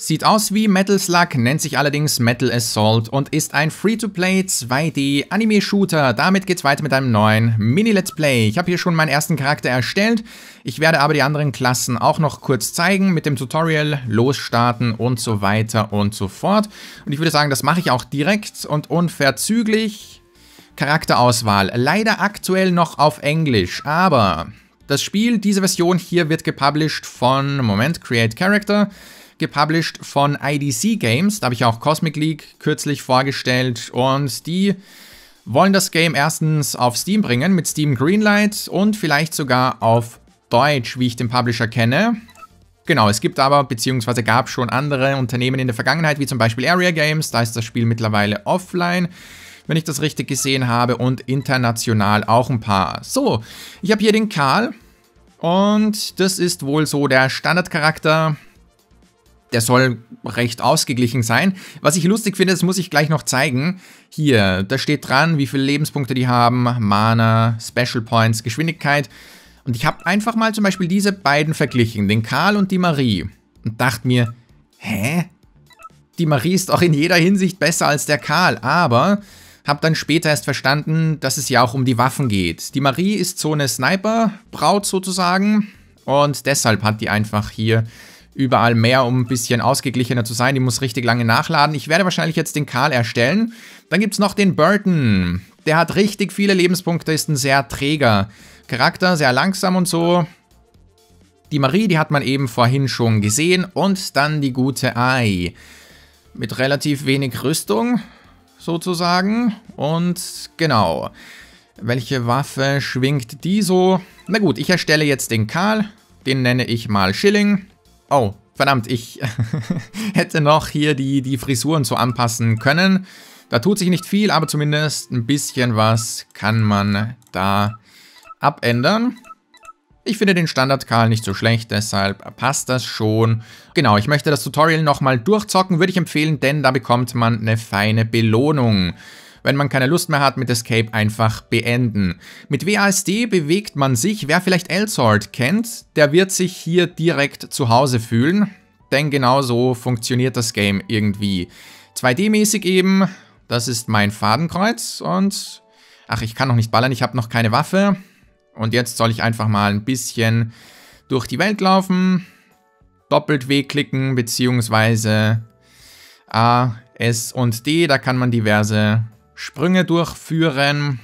Sieht aus wie Metal Slug, nennt sich allerdings Metal Assault und ist ein Free-to-Play 2D Anime-Shooter. Damit geht's weiter mit einem neuen Mini-Let's Play. Ich habe hier schon meinen ersten Charakter erstellt. Ich werde aber die anderen Klassen auch noch kurz zeigen, mit dem Tutorial losstarten und so weiter und so fort. Und ich würde sagen, das mache ich auch direkt und unverzüglich. Charakterauswahl. Leider aktuell noch auf Englisch, aber das Spiel, diese Version hier wird gepublished von, Moment, Create Character gepublished von IDC Games. Da habe ich auch Cosmic League kürzlich vorgestellt und die wollen das Game erstens auf Steam bringen mit Steam Greenlight und vielleicht sogar auf Deutsch, wie ich den Publisher kenne. Genau, es gibt aber, beziehungsweise gab schon andere Unternehmen in der Vergangenheit, wie zum Beispiel Area Games, da ist das Spiel mittlerweile offline, wenn ich das richtig gesehen habe, und international auch ein paar. So, ich habe hier den Karl und das ist wohl so der Standardcharakter, der soll recht ausgeglichen sein. Was ich lustig finde, das muss ich gleich noch zeigen. Hier, da steht dran, wie viele Lebenspunkte die haben, Mana, Special Points, Geschwindigkeit. Und ich habe einfach mal zum Beispiel diese beiden verglichen, den Karl und die Marie. Und dachte mir, hä? Die Marie ist auch in jeder Hinsicht besser als der Karl, aber habe dann später erst verstanden, dass es ja auch um die Waffen geht. Die Marie ist so eine Sniper-Braut sozusagen und deshalb hat die einfach hier überall mehr, um ein bisschen ausgeglichener zu sein. Die muss richtig lange nachladen. Ich werde wahrscheinlich jetzt den Karl erstellen. Dann gibt es noch den Burton. Der hat richtig viele Lebenspunkte, ist ein sehr träger Charakter, sehr langsam und so. Die Marie, die hat man eben vorhin schon gesehen. Und dann die gute Ai. Mit relativ wenig Rüstung, sozusagen. Und genau. Welche Waffe schwingt die so? Na gut, ich erstelle jetzt den Karl. Den nenne ich mal Schilling. Oh, verdammt, ich hätte noch hier die, die Frisuren so anpassen können. Da tut sich nicht viel, aber zumindest ein bisschen was kann man da abändern. Ich finde den Standard-Karl nicht so schlecht, deshalb passt das schon. Genau, ich möchte das Tutorial nochmal durchzocken, würde ich empfehlen, denn da bekommt man eine feine Belohnung wenn man keine Lust mehr hat mit Escape, einfach beenden. Mit WASD bewegt man sich, wer vielleicht Elsort kennt, der wird sich hier direkt zu Hause fühlen, denn genau so funktioniert das Game irgendwie. 2D-mäßig eben, das ist mein Fadenkreuz und... Ach, ich kann noch nicht ballern, ich habe noch keine Waffe. Und jetzt soll ich einfach mal ein bisschen durch die Welt laufen. Doppelt W klicken, beziehungsweise A, S und D. Da kann man diverse Sprünge durchführen.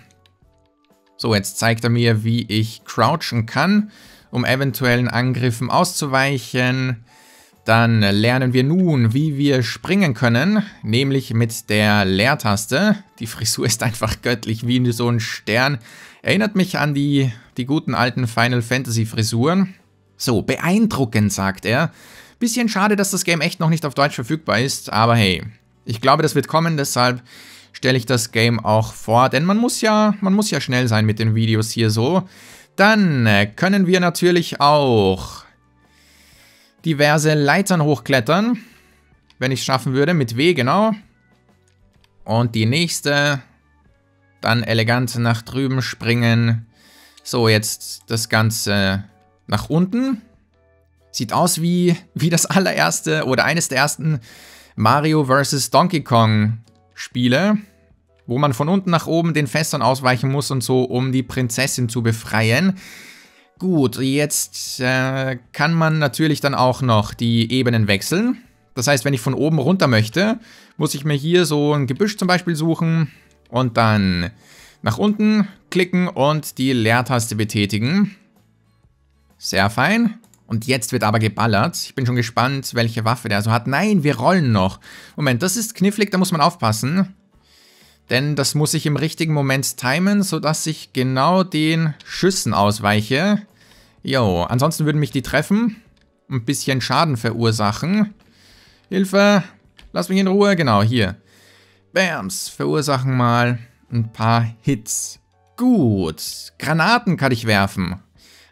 So, jetzt zeigt er mir, wie ich crouchen kann, um eventuellen Angriffen auszuweichen. Dann lernen wir nun, wie wir springen können, nämlich mit der Leertaste. Die Frisur ist einfach göttlich, wie so ein Stern. Erinnert mich an die, die guten alten Final Fantasy Frisuren. So, beeindruckend, sagt er. Bisschen schade, dass das Game echt noch nicht auf Deutsch verfügbar ist, aber hey, ich glaube, das wird kommen, deshalb stelle ich das Game auch vor, denn man muss ja, man muss ja schnell sein mit den Videos hier so. Dann äh, können wir natürlich auch diverse Leitern hochklettern, wenn ich es schaffen würde, mit W, genau. Und die nächste, dann elegant nach drüben springen. So, jetzt das Ganze nach unten. Sieht aus wie, wie das allererste oder eines der ersten Mario vs. Donkey Kong Spiele, wo man von unten nach oben den Fässern ausweichen muss und so, um die Prinzessin zu befreien. Gut, jetzt äh, kann man natürlich dann auch noch die Ebenen wechseln. Das heißt, wenn ich von oben runter möchte, muss ich mir hier so ein Gebüsch zum Beispiel suchen und dann nach unten klicken und die Leertaste betätigen. Sehr fein. Und jetzt wird aber geballert. Ich bin schon gespannt, welche Waffe der so hat. Nein, wir rollen noch. Moment, das ist knifflig, da muss man aufpassen. Denn das muss ich im richtigen Moment timen, sodass ich genau den Schüssen ausweiche. Jo, ansonsten würden mich die treffen. Ein bisschen Schaden verursachen. Hilfe, lass mich in Ruhe. Genau, hier. Bams, verursachen mal ein paar Hits. Gut, Granaten kann ich werfen.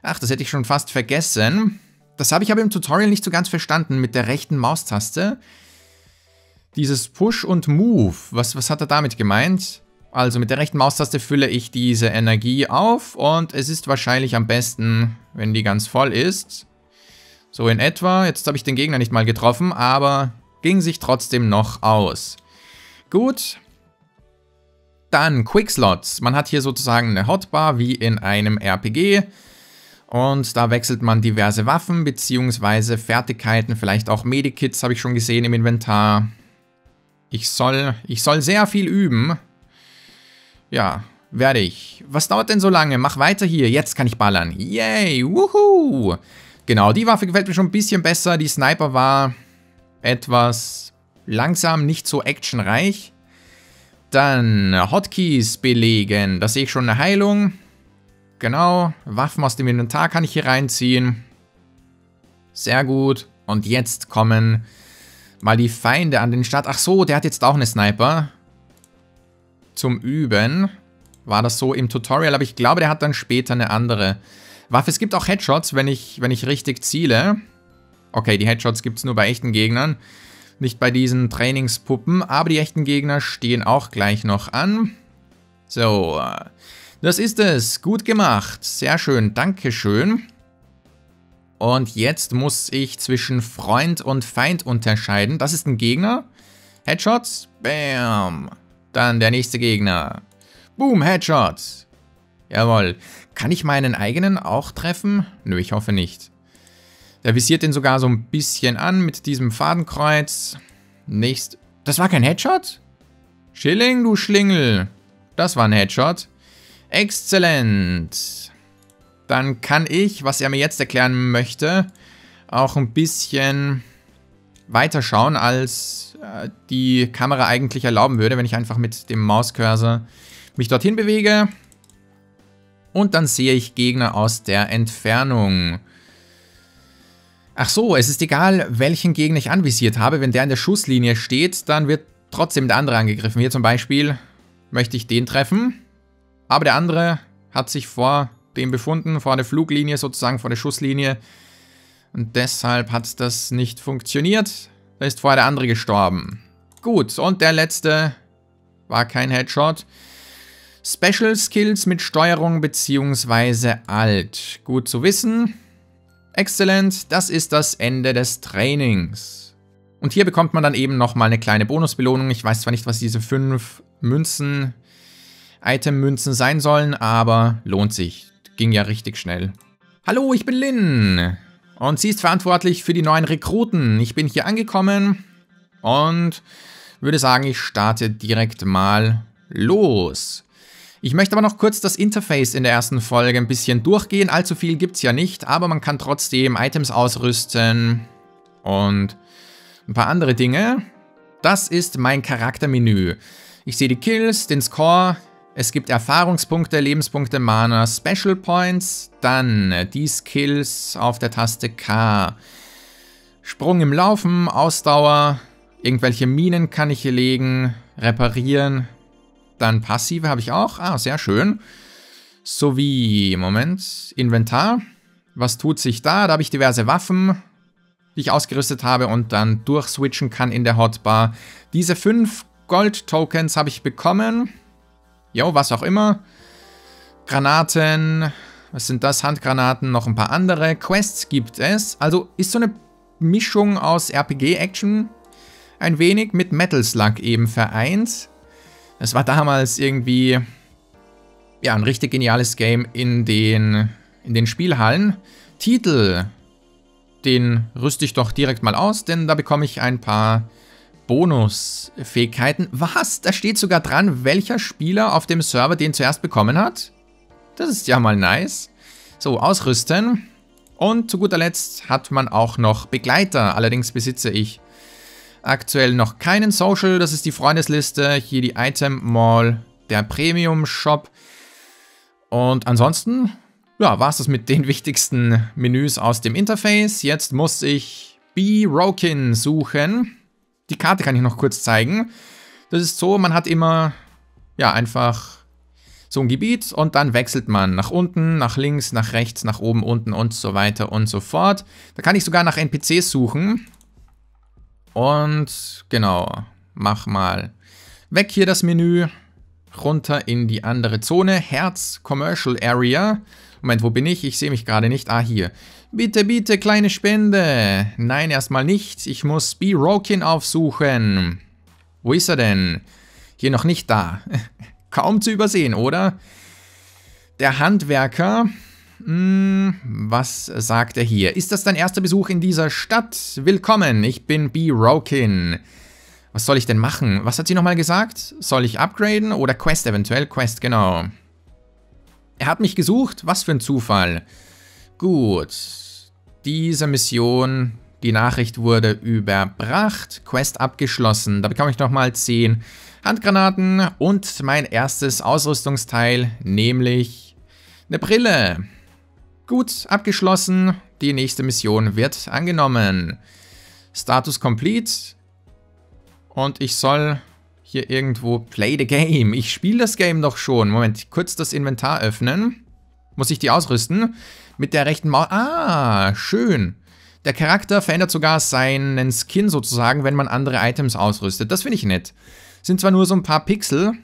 Ach, das hätte ich schon fast vergessen. Das habe ich aber im Tutorial nicht so ganz verstanden mit der rechten Maustaste. Dieses Push und Move, was, was hat er damit gemeint? Also mit der rechten Maustaste fülle ich diese Energie auf und es ist wahrscheinlich am besten, wenn die ganz voll ist. So in etwa. Jetzt habe ich den Gegner nicht mal getroffen, aber ging sich trotzdem noch aus. Gut. Dann Quickslots. Man hat hier sozusagen eine Hotbar wie in einem RPG. Und da wechselt man diverse Waffen bzw. Fertigkeiten, vielleicht auch Medikits habe ich schon gesehen im Inventar. Ich soll, ich soll sehr viel üben. Ja, werde ich. Was dauert denn so lange? Mach weiter hier. Jetzt kann ich ballern. Yay, wuhu. Genau, die Waffe gefällt mir schon ein bisschen besser. Die Sniper war etwas langsam, nicht so actionreich. Dann Hotkeys belegen. Da sehe ich schon eine Heilung. Genau, Waffen aus dem Inventar kann ich hier reinziehen. Sehr gut. Und jetzt kommen mal die Feinde an den Start. Ach so, der hat jetzt auch eine Sniper. Zum Üben. War das so im Tutorial, aber ich glaube, der hat dann später eine andere Waffe. Es gibt auch Headshots, wenn ich, wenn ich richtig ziele. Okay, die Headshots gibt es nur bei echten Gegnern. Nicht bei diesen Trainingspuppen, aber die echten Gegner stehen auch gleich noch an. So, das ist es. Gut gemacht. Sehr schön. Dankeschön. Und jetzt muss ich zwischen Freund und Feind unterscheiden. Das ist ein Gegner. Headshots. Bam. Dann der nächste Gegner. Boom, Headshot. Jawohl. Kann ich meinen eigenen auch treffen? Nö, ich hoffe nicht. Der visiert den sogar so ein bisschen an mit diesem Fadenkreuz. Nächst... Das war kein Headshot? Schilling, du Schlingel. Das war ein Headshot. Exzellent. Dann kann ich, was er mir jetzt erklären möchte, auch ein bisschen weiterschauen, als äh, die Kamera eigentlich erlauben würde, wenn ich einfach mit dem Mauscursor mich dorthin bewege. Und dann sehe ich Gegner aus der Entfernung. Ach so, es ist egal, welchen Gegner ich anvisiert habe. Wenn der in der Schusslinie steht, dann wird trotzdem der andere angegriffen. Hier zum Beispiel möchte ich den treffen. Aber der andere hat sich vor dem befunden, vor der Fluglinie sozusagen, vor der Schusslinie. Und deshalb hat das nicht funktioniert. Da ist vorher der andere gestorben. Gut, und der letzte war kein Headshot. Special Skills mit Steuerung bzw. Alt. Gut zu wissen. Exzellent, das ist das Ende des Trainings. Und hier bekommt man dann eben nochmal eine kleine Bonusbelohnung. Ich weiß zwar nicht, was diese fünf Münzen, Item-Münzen sein sollen, aber lohnt sich. Ging ja richtig schnell. Hallo, ich bin Lin. Und sie ist verantwortlich für die neuen Rekruten. Ich bin hier angekommen und würde sagen, ich starte direkt mal los. Ich möchte aber noch kurz das Interface in der ersten Folge ein bisschen durchgehen. Allzu viel gibt es ja nicht, aber man kann trotzdem Items ausrüsten und ein paar andere Dinge. Das ist mein Charaktermenü. Ich sehe die Kills, den Score, es gibt Erfahrungspunkte, Lebenspunkte, Mana, Special Points, dann die Skills auf der Taste K. Sprung im Laufen, Ausdauer, irgendwelche Minen kann ich hier legen, reparieren, dann passive habe ich auch. Ah, sehr schön. Sowie, Moment, Inventar. Was tut sich da? Da habe ich diverse Waffen, die ich ausgerüstet habe und dann durchswitchen kann in der Hotbar. Diese fünf Gold-Tokens habe ich bekommen. Jo, was auch immer. Granaten. Was sind das? Handgranaten, noch ein paar andere. Quests gibt es. Also ist so eine Mischung aus RPG-Action ein wenig mit Metal Slug eben vereint. Es war damals irgendwie ja, ein richtig geniales Game in den, in den Spielhallen. Titel, den rüste ich doch direkt mal aus, denn da bekomme ich ein paar Bonusfähigkeiten. Was? Da steht sogar dran, welcher Spieler auf dem Server den zuerst bekommen hat? Das ist ja mal nice. So, ausrüsten. Und zu guter Letzt hat man auch noch Begleiter. Allerdings besitze ich Aktuell noch keinen Social, das ist die Freundesliste. Hier die Item Mall, der Premium Shop. Und ansonsten, ja, war es das mit den wichtigsten Menüs aus dem Interface. Jetzt muss ich B-Rokin suchen. Die Karte kann ich noch kurz zeigen. Das ist so, man hat immer, ja, einfach so ein Gebiet und dann wechselt man nach unten, nach links, nach rechts, nach oben, unten und so weiter und so fort. Da kann ich sogar nach NPCs suchen. Und genau, mach mal weg hier das Menü, runter in die andere Zone, Herz Commercial Area. Moment, wo bin ich? Ich sehe mich gerade nicht. Ah, hier. Bitte, bitte, kleine Spende. Nein, erstmal nicht. Ich muss B. Rokin aufsuchen. Wo ist er denn? Hier noch nicht da. Kaum zu übersehen, oder? Der Handwerker. Hm, was sagt er hier? Ist das dein erster Besuch in dieser Stadt? Willkommen, ich bin B. Rokin. Was soll ich denn machen? Was hat sie nochmal gesagt? Soll ich upgraden oder Quest eventuell? Quest, genau. Er hat mich gesucht? Was für ein Zufall. Gut. Diese Mission, die Nachricht wurde überbracht. Quest abgeschlossen. Da bekomme ich nochmal 10 Handgranaten und mein erstes Ausrüstungsteil, nämlich eine Brille. Gut, abgeschlossen. Die nächste Mission wird angenommen. Status complete. Und ich soll hier irgendwo play the game. Ich spiele das Game doch schon. Moment, kurz das Inventar öffnen. Muss ich die ausrüsten? Mit der rechten Maus. Ah, schön. Der Charakter verändert sogar seinen Skin sozusagen, wenn man andere Items ausrüstet. Das finde ich nett. Sind zwar nur so ein paar Pixel,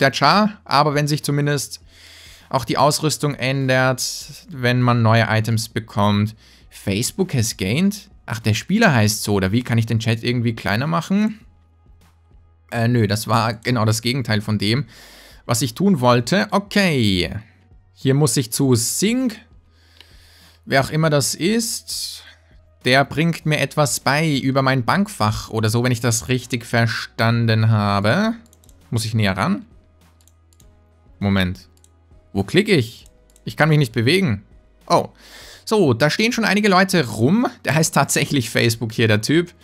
der Char, aber wenn sich zumindest auch die Ausrüstung ändert, wenn man neue Items bekommt. Facebook has gained? Ach, der Spieler heißt so, oder wie? Kann ich den Chat irgendwie kleiner machen? Äh, nö, das war genau das Gegenteil von dem, was ich tun wollte. Okay. Hier muss ich zu Sync. Wer auch immer das ist, der bringt mir etwas bei über mein Bankfach oder so, wenn ich das richtig verstanden habe. Muss ich näher ran? Moment. Wo klicke ich? Ich kann mich nicht bewegen. Oh. So, da stehen schon einige Leute rum. Der heißt tatsächlich Facebook hier, der Typ.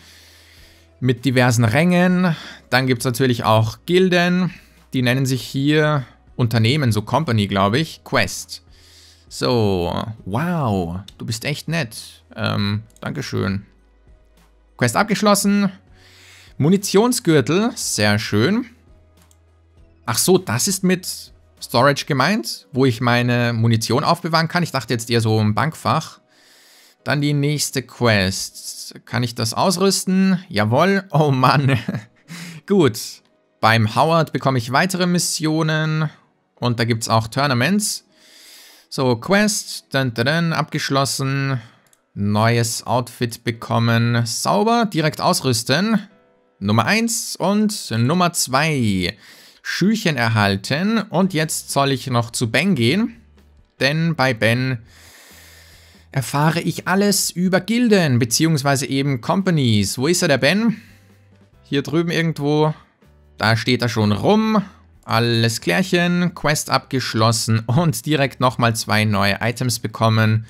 Mit diversen Rängen. Dann gibt es natürlich auch Gilden. Die nennen sich hier Unternehmen, so Company, glaube ich. Quest. So, wow, du bist echt nett. Ähm, Dankeschön. Quest abgeschlossen. Munitionsgürtel, sehr schön. Ach so, das ist mit Storage gemeint, wo ich meine Munition aufbewahren kann. Ich dachte jetzt eher so im Bankfach. Dann die nächste Quest. Kann ich das ausrüsten? Jawohl. Oh Mann. Gut. Beim Howard bekomme ich weitere Missionen. Und da gibt es auch Tournaments. So, Quest. Dun, dun, abgeschlossen. Neues Outfit bekommen. Sauber. Direkt ausrüsten. Nummer 1 und Nummer 2. Schüchen erhalten. Und jetzt soll ich noch zu Ben gehen. Denn bei Ben erfahre ich alles über Gilden, beziehungsweise eben Companies. Wo ist er, der Ben? Hier drüben irgendwo. Da steht er schon rum. Alles klärchen, Quest abgeschlossen und direkt nochmal zwei neue Items bekommen.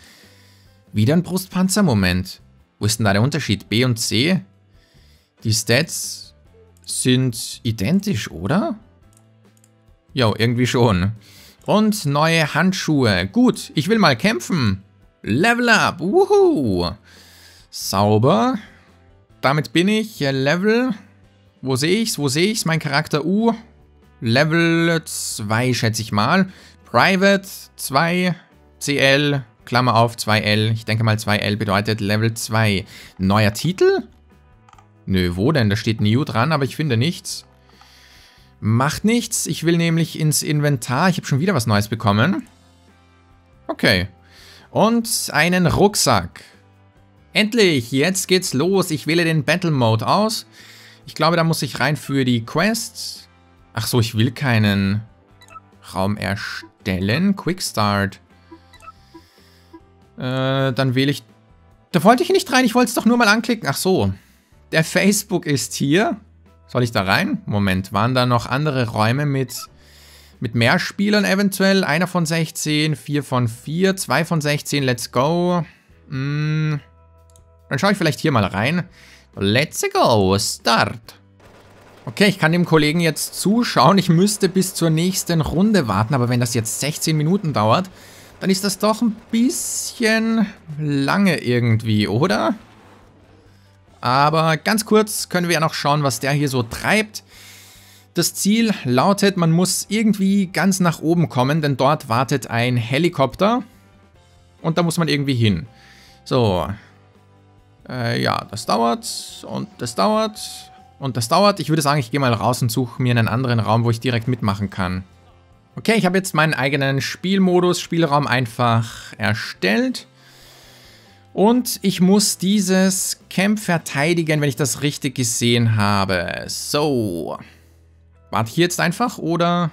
Wieder ein Brustpanzer-Moment. Wo ist denn da der Unterschied? B und C? Die Stats sind identisch, oder? Jo, irgendwie schon. Und neue Handschuhe. Gut, ich will mal kämpfen. Level up. Wuhu. Sauber. Damit bin ich. Level. Wo sehe ich's? Wo sehe ich's? Mein Charakter U. Level 2, schätze ich mal. Private 2. CL. Klammer auf 2L. Ich denke mal 2L bedeutet Level 2. Neuer Titel? Nö, wo denn? Da steht New dran, aber ich finde nichts. Macht nichts. Ich will nämlich ins Inventar. Ich habe schon wieder was Neues bekommen. Okay. Und einen Rucksack. Endlich, jetzt geht's los. Ich wähle den Battle Mode aus. Ich glaube, da muss ich rein für die Quests. Ach so, ich will keinen Raum erstellen. Quick Start. Äh, dann wähle ich... Da wollte ich nicht rein, ich wollte es doch nur mal anklicken. Ach so. Der Facebook ist hier. Soll ich da rein? Moment, waren da noch andere Räume mit, mit mehr Spielern eventuell? Einer von 16, vier von 4, zwei von 16, let's go. Hm, dann schaue ich vielleicht hier mal rein. Let's go, start. Okay, ich kann dem Kollegen jetzt zuschauen. Ich müsste bis zur nächsten Runde warten, aber wenn das jetzt 16 Minuten dauert, dann ist das doch ein bisschen lange irgendwie, oder? Aber ganz kurz können wir ja noch schauen, was der hier so treibt. Das Ziel lautet, man muss irgendwie ganz nach oben kommen, denn dort wartet ein Helikopter. Und da muss man irgendwie hin. So. Äh, ja, das dauert und das dauert und das dauert. Ich würde sagen, ich gehe mal raus und suche mir einen anderen Raum, wo ich direkt mitmachen kann. Okay, ich habe jetzt meinen eigenen Spielmodus, Spielraum einfach erstellt. Und ich muss dieses Camp verteidigen, wenn ich das richtig gesehen habe. So. Warte ich jetzt einfach oder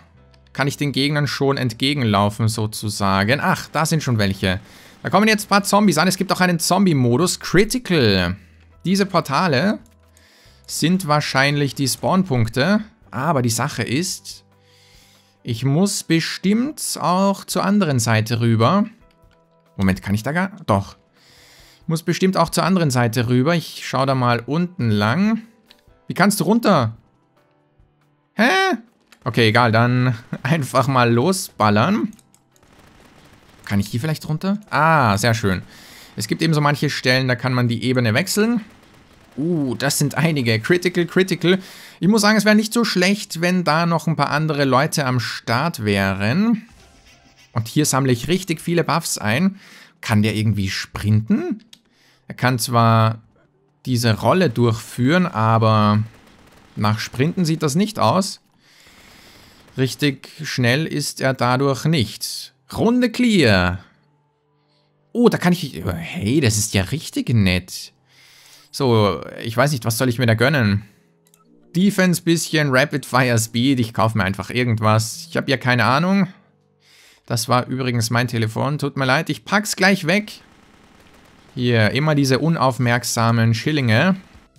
kann ich den Gegnern schon entgegenlaufen sozusagen? Ach, da sind schon welche. Da kommen jetzt ein paar Zombies an. Es gibt auch einen Zombie-Modus. Critical. Diese Portale sind wahrscheinlich die Spawnpunkte. Aber die Sache ist, ich muss bestimmt auch zur anderen Seite rüber. Moment, kann ich da gar... Doch. Ich muss bestimmt auch zur anderen Seite rüber. Ich schaue da mal unten lang. Wie kannst du runter? Hä? Okay, egal. Dann einfach mal losballern. Kann ich hier vielleicht runter? Ah, sehr schön. Es gibt eben so manche Stellen, da kann man die Ebene wechseln. Uh, das sind einige. Critical, critical. Ich muss sagen, es wäre nicht so schlecht, wenn da noch ein paar andere Leute am Start wären. Und hier sammle ich richtig viele Buffs ein. Kann der irgendwie sprinten? Er kann zwar diese Rolle durchführen, aber nach Sprinten sieht das nicht aus. Richtig schnell ist er dadurch nicht. Runde clear. Oh, da kann ich... Hey, das ist ja richtig nett. So, ich weiß nicht, was soll ich mir da gönnen? Defense bisschen, Rapid Fire Speed, ich kaufe mir einfach irgendwas. Ich habe ja keine Ahnung. Das war übrigens mein Telefon, tut mir leid, ich pack's gleich weg. Hier, immer diese unaufmerksamen Schillinge.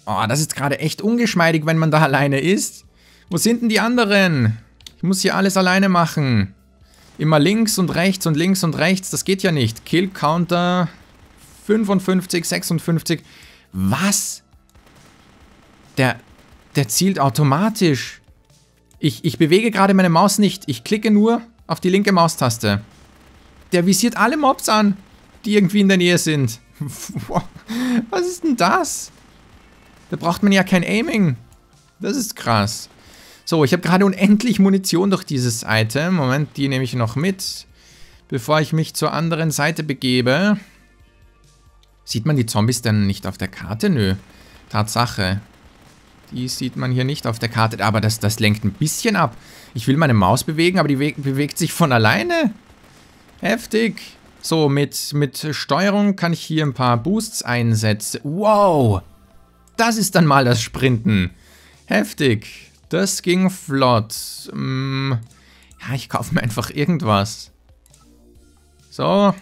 Oh, das ist gerade echt ungeschmeidig, wenn man da alleine ist. Wo sind denn die anderen? Ich muss hier alles alleine machen. Immer links und rechts und links und rechts, das geht ja nicht. Kill Counter 55, 56. Was? Der, der zielt automatisch. Ich, ich bewege gerade meine Maus nicht. Ich klicke nur auf die linke Maustaste. Der visiert alle Mobs an, die irgendwie in der Nähe sind. Was ist denn das? Da braucht man ja kein Aiming. Das ist krass. So, ich habe gerade unendlich Munition durch dieses Item. Moment, die nehme ich noch mit, bevor ich mich zur anderen Seite begebe. Sieht man die Zombies denn nicht auf der Karte? Nö. Tatsache. Die sieht man hier nicht auf der Karte. Aber das, das lenkt ein bisschen ab. Ich will meine Maus bewegen, aber die bewegt sich von alleine. Heftig. So, mit, mit Steuerung kann ich hier ein paar Boosts einsetzen. Wow. Das ist dann mal das Sprinten. Heftig. Das ging flott. Hm. Ja, ich kaufe mir einfach irgendwas. So.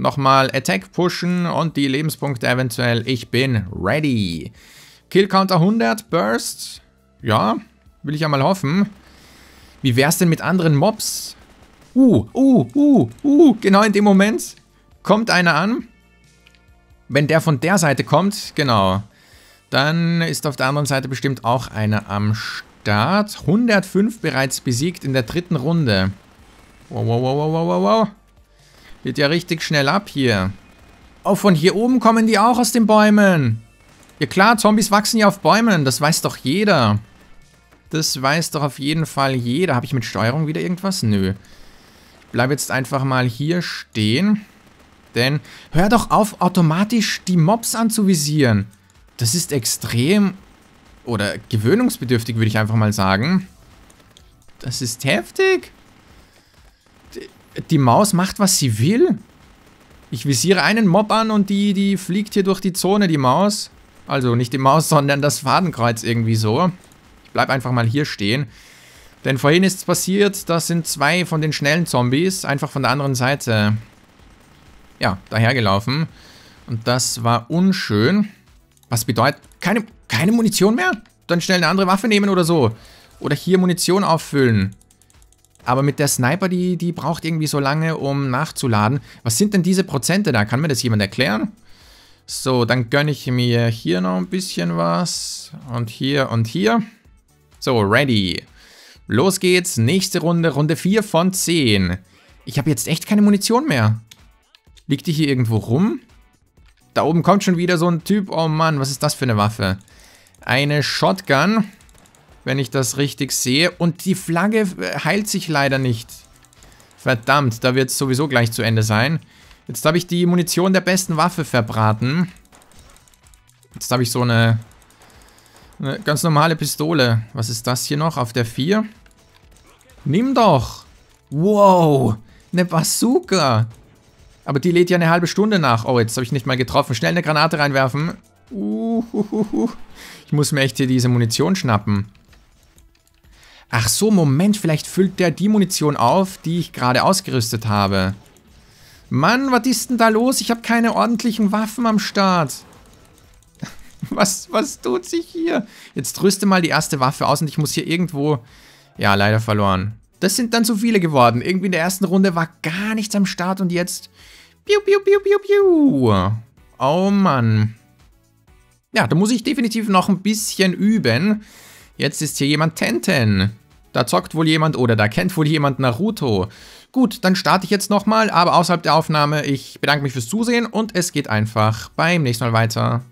Nochmal Attack pushen und die Lebenspunkte eventuell. Ich bin ready. Kill Counter 100, Burst. Ja, will ich ja mal hoffen. Wie wär's denn mit anderen Mobs? Uh, uh, uh, uh, genau in dem Moment kommt einer an. Wenn der von der Seite kommt, genau, dann ist auf der anderen Seite bestimmt auch einer am Start. 105 bereits besiegt in der dritten Runde. Wow, wow, wow, wow, wow, wow. Geht ja richtig schnell ab hier. Oh, von hier oben kommen die auch aus den Bäumen. Ja klar, Zombies wachsen ja auf Bäumen. Das weiß doch jeder. Das weiß doch auf jeden Fall jeder. Habe ich mit Steuerung wieder irgendwas? Nö. Ich bleibe jetzt einfach mal hier stehen. Denn hör doch auf, automatisch die Mobs anzuvisieren. Das ist extrem oder gewöhnungsbedürftig, würde ich einfach mal sagen. Das ist heftig die Maus macht, was sie will. Ich visiere einen Mob an und die, die fliegt hier durch die Zone, die Maus. Also nicht die Maus, sondern das Fadenkreuz irgendwie so. Ich bleibe einfach mal hier stehen. Denn vorhin ist es passiert, das sind zwei von den schnellen Zombies einfach von der anderen Seite, ja, dahergelaufen. Und das war unschön. Was bedeutet, keine, keine Munition mehr? Dann schnell eine andere Waffe nehmen oder so. Oder hier Munition auffüllen. Aber mit der Sniper, die, die braucht irgendwie so lange, um nachzuladen. Was sind denn diese Prozente da? Kann mir das jemand erklären? So, dann gönne ich mir hier noch ein bisschen was. Und hier und hier. So, ready. Los geht's. Nächste Runde. Runde 4 von 10. Ich habe jetzt echt keine Munition mehr. Liegt die hier irgendwo rum? Da oben kommt schon wieder so ein Typ. Oh Mann, was ist das für eine Waffe? Eine Shotgun wenn ich das richtig sehe. Und die Flagge heilt sich leider nicht. Verdammt, da wird es sowieso gleich zu Ende sein. Jetzt habe ich die Munition der besten Waffe verbraten. Jetzt habe ich so eine, eine ganz normale Pistole. Was ist das hier noch auf der 4? Nimm doch! Wow, eine Bazooka! Aber die lädt ja eine halbe Stunde nach. Oh, jetzt habe ich nicht mal getroffen. Schnell eine Granate reinwerfen. Uhuhuhu. Ich muss mir echt hier diese Munition schnappen. Ach so, Moment, vielleicht füllt der die Munition auf, die ich gerade ausgerüstet habe. Mann, was ist denn da los? Ich habe keine ordentlichen Waffen am Start. Was, was tut sich hier? Jetzt rüste mal die erste Waffe aus und ich muss hier irgendwo... Ja, leider verloren. Das sind dann zu viele geworden. Irgendwie in der ersten Runde war gar nichts am Start und jetzt... Piu, piu, piu, piu, piu. Oh Mann. Ja, da muss ich definitiv noch ein bisschen üben. Jetzt ist hier jemand Tenten. Da zockt wohl jemand oder da kennt wohl jemand Naruto. Gut, dann starte ich jetzt nochmal, aber außerhalb der Aufnahme. Ich bedanke mich fürs Zusehen und es geht einfach beim nächsten Mal weiter.